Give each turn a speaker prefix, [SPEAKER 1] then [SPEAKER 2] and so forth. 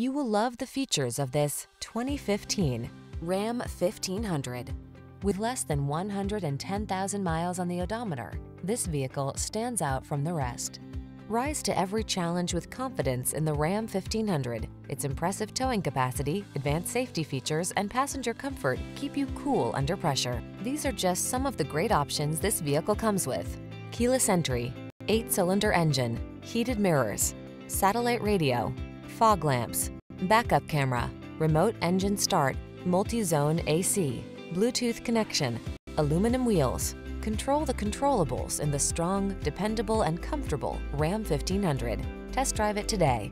[SPEAKER 1] You will love the features of this 2015 Ram 1500. With less than 110,000 miles on the odometer, this vehicle stands out from the rest. Rise to every challenge with confidence in the Ram 1500. Its impressive towing capacity, advanced safety features, and passenger comfort keep you cool under pressure. These are just some of the great options this vehicle comes with. Keyless entry, eight-cylinder engine, heated mirrors, satellite radio, fog lamps, backup camera, remote engine start, multi-zone AC, Bluetooth connection, aluminum wheels. Control the controllables in the strong, dependable, and comfortable Ram 1500. Test drive it today.